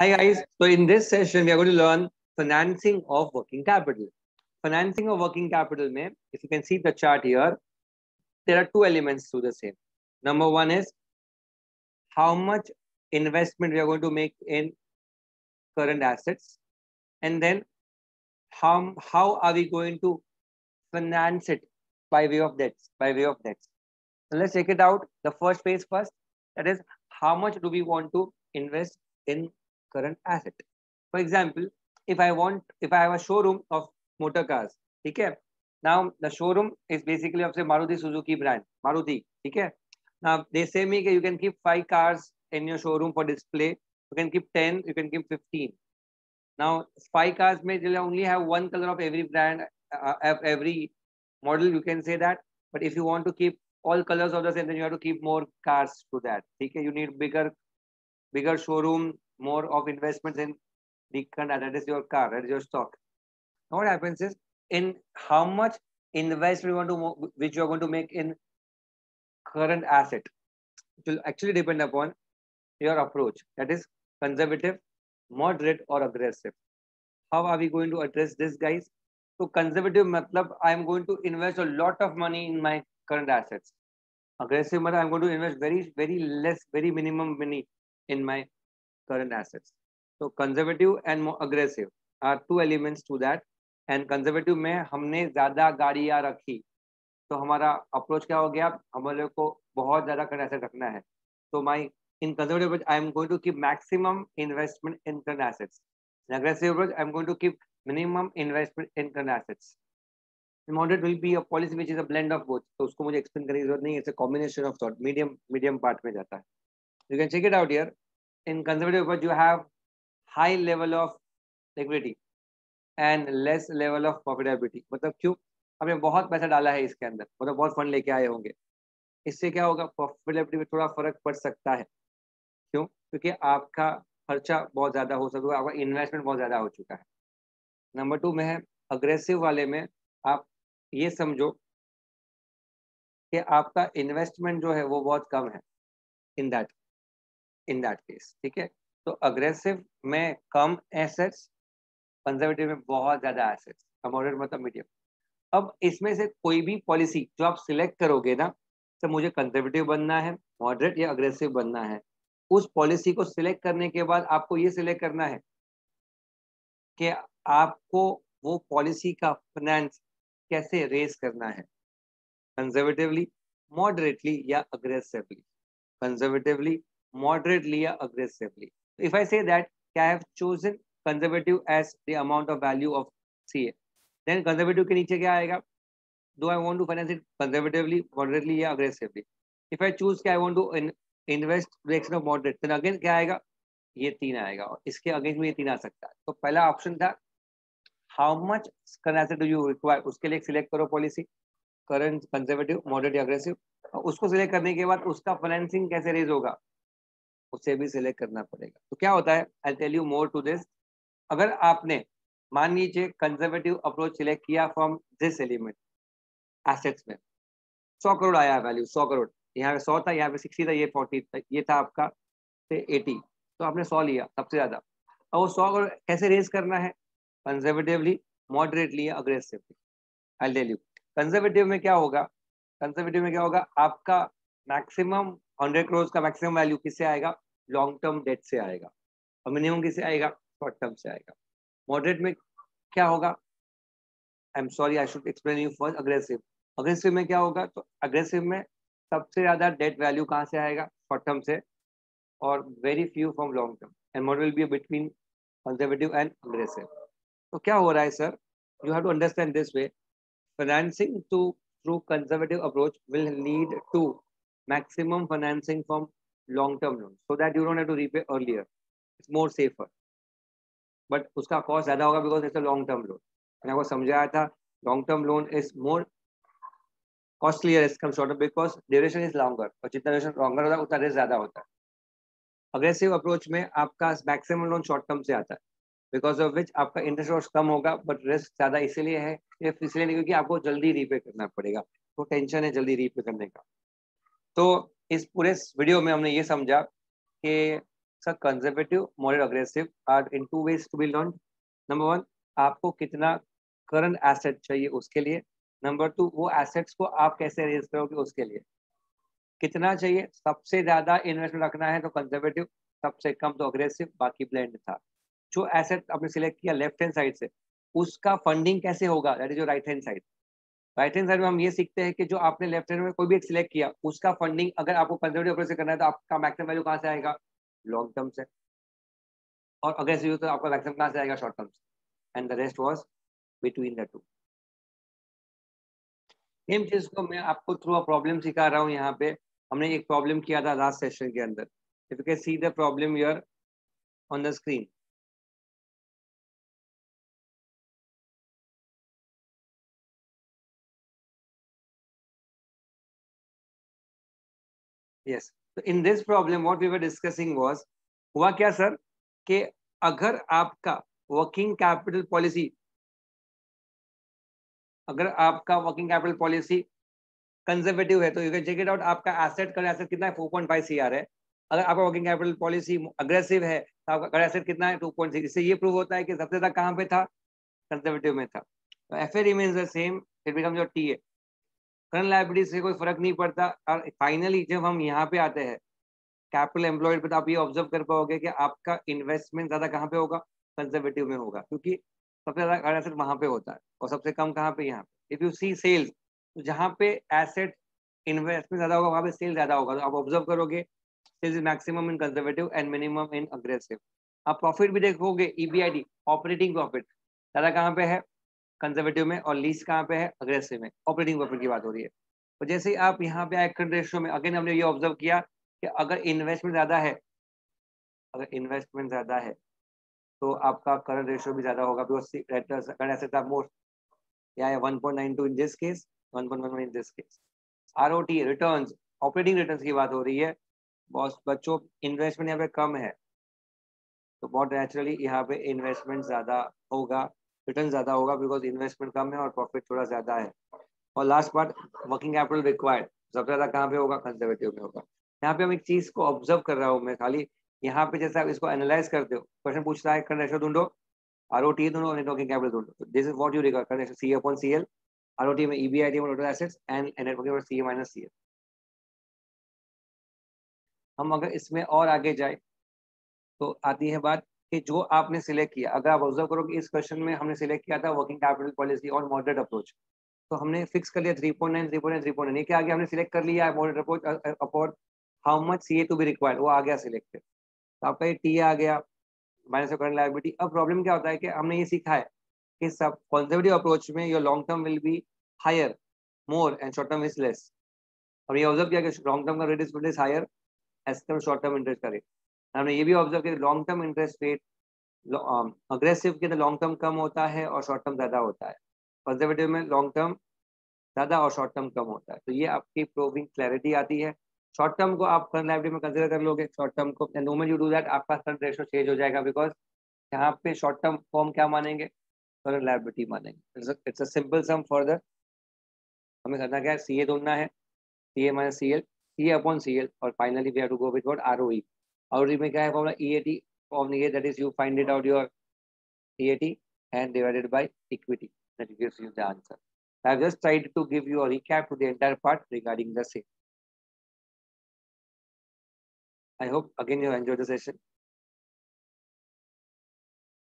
Hi guys, so in this session we are going to learn financing of working capital. Financing of working capital में, if you can see the chart here, there are two elements to the same. Number one is how much investment we are going to make in current assets, and then how how are we going to finance it by way of debts, by way of debts. So let's check it out. The first phase first, that is how much do we want to invest in current asset. For example, if I want, if I have a showroom of motor cars, okay. Now the showroom is basically of say Maruti Suzuki brand, Maruti, okay. Now they say me you can keep five cars in your showroom for display. You can keep ten, you can keep fifteen. Now five cars may only have one color of every brand, uh, of every model. You can say that, but if you want to keep all colors of the same, then you have to keep more cars to that. Okay, you need bigger, bigger showroom, more of investments in the current uh, that is your car, that is your stock. Now what happens is in how much investment you want to which you are going to make in current asset. It will actually depend upon your approach. That is conservative, moderate, or aggressive. How are we going to address this, guys? So conservative matlab I am going to invest a lot of money in my current assets. Aggressive matlab I'm going to invest very, very less, very minimum money in my current assets. So conservative and more aggressive are two elements to that. And conservative में हमने ज़्यादा गाड़ियाँ रखी तो हमारा approach क्या हो गया हमारे को बहुत ज़्यादा करंट एसेट रखना है तो माई approach, I am going to keep maximum investment in current assets. In aggressive approach, I am going to keep minimum investment in current assets. In moderate will be a policy which is a blend of both. तो उसको मुझे explain करने की ज़रूरत नहीं है. Combination of sort. Medium medium part में जाता है. You can check it out here. In conservative approach, you have high level of liquidity and less level of profitability. मतलब क्यों? हमने बहुत पैसा डाला है इसके अंदर। मतलब बहुत फंड लेके आए होंगे। इससे क्या होगा? प्रॉफिटेबिलिटी में थोड़ा फ़र्क पड़ सकता है। क्यों? क्योंकि आपका खर्चा बहुत ज़्यादा हो सकता है आपका इन्वेस्टमेंट बहुत ज़्यादा हो चुका है। नंबर टू में है अग्रेसिव वाले में आप ये समझो कि आपका इन्वेस्टमेंट जो है वो बहुत कम है in that in that case ठीक है? तो अग्रेसिव में कम एसेट्स कंजर्वेटिव में बहुत ज़्यादा एसेट्स मॉडरेट मतलब मीडियम अब इसमें से कोई भी पॉलिसी जो आप सिलेक्ट करोगे ना तो मुझे कंजर्वेटिव बनना है मॉडरेट या अग्रेसिव बनना है। उस पॉलिसी को सिलेक्ट करने के बाद आपको ये सिलेक्ट करना है कि आपको वो पॉलिसी का फाइनेंस कैसे रेस करना है। कंजर्वेटिवली मॉडरेटली या अग्रेसिवली कंजर्वेटिवली मॉडरेटली या aggressively if I say that I have chosen conservative as the amount of value of C A then के नीचे क्या आएगा? Do I want to finance it conservatively moderately या aggressively if I choose I want to invest direction of moderate तो again क्या आएगा? ये तीन आएगा और इसके अगेंस्ट में ये तीन आ सकता है। तो पहला ऑप्शन था how much current do you require उसके लिए सिलेक्ट करो policy current conservative moderate aggressive उसको सिलेक्ट करने के बाद उसका फाइनेंसिंग कैसे रेज होगा? उसे भी सिलेक्ट करना पड़ेगा। तो क्या होता है? I tell you more to this अगर आपने, मान लीजिए कंजर्वेटिव अप्रोच सिलेक्ट किया फ्रॉम दिस एलिमेंट एसेट्स में, सौ करोड़ आया वैल्यू सौ करोड़। यहाँ पे सौ था, यहाँ पे सिक्सटी था, ये फोर्टी था, ये था आपका, से एटी तो आपने सौ लिया, सबसे ज़्यादा। और वो सौ करोड़ कैसे रेज करना है? Conservatively moderately aggressively I tell you conservative में क्या होगा? कंजर्वेटिव में क्या होगा? आपका मैक्सिमम हंड्रेड करोड़ का मैक्सिमम वैल्यू किससे आएगा? लॉन्ग टर्म डेट से आएगा। और मिनिमम किससे आएगा? शॉर्ट टर्म से आएगा। मॉडरेट में क्या होगा? I am sorry I should explain you first aggressive aggressive में क्या होगा? तो अग्रेसिव में सबसे ज़्यादा डेट वैल्यू कहाँ से आएगा? शॉर्ट टर्म से। और very few from long term and model will be between conservative and aggressive तो क्या हो रहा है sir you have to understand this way financing to through conservative approach will lead to from long term loan so that you don't have to repay earlier it's more safer but उसका cost ज़्यादा होगा because it's a long term loan मैंने आपको समझाया था long term loan is more costlier risk comes shorter because duration is longer. और जितना duration longer होता है, उतना risk ज़्यादा होता है। अग्रेसिव अप्रोच में आपका मैक्सिमम लोन शॉर्ट टर्म से आता है बिकॉज़ ऑफ़ विच आपका इंटरेस्ट रेट कम होगा बट रिस्क ज़्यादा इसीलिए है इसलिए नहीं, क्योंकि आपको जल्दी रीपे करना पड़ेगा। तो टेंशन है जल्दी रीपे करने का। तो इस पूरे वीडियो में हमने ये समझा कि sir conservative model aggressive are in two ways to be learn number one आपको कितना करंट एसेट चाहिए उसके लिए। नंबर टू वो एसेट्स को आप कैसे रेज करोगे उसके लिए। कितना चाहिए? सबसे ज़्यादा इन्वेस्टमेंट रखना है तो कंजर्वेटिव सबसे कम तो अग्रेसिव बाकी ब्लेंड था। जो एसेट आपने सिलेक्ट किया लेफ़्ट हैंड साइड से, उसका फंडिंग कैसे होगा? दैट इज़ जो right hand side right hand side में हम ये सीखते हैं कि जो आपने लेफ़्ट हैंड में कोई भी एक सिलेक्ट किया, उसका फंडिंग अगर आपको कंजर्वेटिव अप्रोच से करना है तो आपका मैक्सिमम वैल्यू कहाँ से आएगा? लॉन्ग टर्म से। और अगर अग्रेसिव तो आपका मैक्सिमम कहाँ से आएगा? शॉर्ट टर्म से। And the rest was between the two same चीज़ को मैं आपको थ्रू अ प्रॉब्लम सिखा रहा हूँ यहाँ पे। हमने एक प्रॉब्लम किया था लास्ट सेशन के अंदर। If you can see the problem your on the screen yes. So, in this problem, what we were discussing was, हुआ क्या सर कि अगर आपका वर्किंग कैपिटल पॉलिसी अगर आपका वर्किंग कैपिटल पॉलिसी कंजर्वेटिव है तो you can check it out आपका एसेट कर एसेट कितना है? 4.5 सीआर है. अगर आपका वर्किंग कैपिटल पॉलिसी अग्रेसिव है तो आपका कर एसेट कितना है? 2.6 इससे ये प्रूव होता है कि सबसे ज़्यादा कहाँ पे था? कंजर्वेटिव में था. तो F A remains the same it becomes your T A current liability से कोई फ़र्क नहीं पड़ता। और फाइनली जब हम यहाँ पे आते हैं कैपिटल एम्प्लॉयड पे तो आप ये ऑब्ज़र्व कर पाओगे कि आपका इन्वेस्टमेंट ज़्यादा कहाँ पे होगा? कंजर्वेटिव में होगा, क्योंकि सबसे ज़्यादा करंट एसेट वहाँ पे होता है और सबसे कम कहाँ पे? यहाँ पे। इफ़ यू सी सेल्स तो जहाँ पे एसेट इन्वेस्टमेंट ज़्यादा होगा, वहाँ पे सेल ज़्यादा होगा। तो आप ऑब्ज़र्व करोगे sales is maximum in conservative and minimum in aggressive आप प्रॉफिट भी देखोगे ईबीआईडी ऑपरेटिंग प्रॉफिट ज़्यादा कहाँ पे है? कंजर्वेटिव में और लीज कहाँ पे है? अग्रेसिव में। ऑपरेटिंग प्रॉफिट की बात हो रही है। तो जैसे आप यहाँ पे आए करंट रेशियो में अगेन हमने ये ऑब्ज़र्व किया कि अगर इन्वेस्टमेंट ज़्यादा है, अगर इन्वेस्टमेंट ज़्यादा है तो आपका करंट रेशियो भी ज़्यादा होगा करंट एसेट आर मोर या 1.92 in this case 1.11 in this case ROT returns operating returns की बात हो रही है। बॉस बच्चों इन्वेस्टमेंट यहाँ पे कम है। तो बहुत नेचुरली यहाँ पे इन्वेस्टमेंट ज़्यादा होगा। रिटर्न ज़्यादा होगा बिकॉज़ इन्वेस्टमेंट कम है और प्रॉफिट थोड़ा ज़्यादा है। और last part working capital required सबसे ज़्यादा कहाँ पे होगा? कंजर्वेटिव में होगा। यहाँ पे हम एक चीज़ को ऑब्ज़र्व कर रहा हूँ मैं, खाली। यहाँ पे जैसे आप इसको एनालाइज करते हो क्वेश्चन पूछ रहा है रेशो ढूंढो। आर ओ टी ढूंढो नेटवर्किंग कैपिटल ढूंढो। This is what you record current C upon C L R O T में ईबीआईटी में total assets and net working C A minus C L हम अगर इसमें और आगे जाए तो आती है बात कि जो आपने सिलेक्ट किया, अगर आप ऑब्ज़र्व करोगे इस क्वेश्चन में हमने सिलेक्ट किया था वर्किंग कैपिटल पॉलिसी और मॉडरेट अप्रोच तो हमने फिक्स कर लिया three point nine three point nine three point आगे हमने सिलेक्ट कर लिया moderate approach upward how much C to be required वो आ गया सिलेक्टेड तो आपका ये टी आ गया माइनस करंट लाइबिलिटी अब प्रॉब्लम क्या होता है कि हमने ये सीखा है कि सब कंजर्वेटिव अप्रोच में your long term will be higher more and short term is less और ये ऑब्ज़र्व किया कि लॉन्ग टर्म का rate is higher as term short term interest का रेट हमने ये भी ऑब्ज़र्व किया long term interest rate aggressive के अंदर लॉन्ग टर्म कम होता है और शॉर्ट टर्म ज़्यादा होता है। कंजर्वेटिव में लॉन्ग टर्म ज़्यादा और शॉर्ट टर्म कम होता है। तो ये आपकी प्रूविंग क्लैरिटी आती है। शॉर्ट टर्म को आप करंट लाइबिलिटी में कंसिडर कर लोगे। शॉर्ट टर्म को and moment you do that आपका करंट रेशो चेंज हो जाएगा बिकॉज़ यहाँ पे शॉर्ट टर्म फॉर्म क्या मानेंगे? करंट लाइबिलिटी मानेंगे। It's a simple sum further हमें करना क्या है? सी ए ढूंढना है। C A minus C L C A upon C L और finally we have to go with what R O E are में क्या है formula E A T form here that is you find it out your CAT and divided by equity that gives you the answer. I have just tried to give you a recap to the entire part regarding the same. I hope again you enjoyed the session.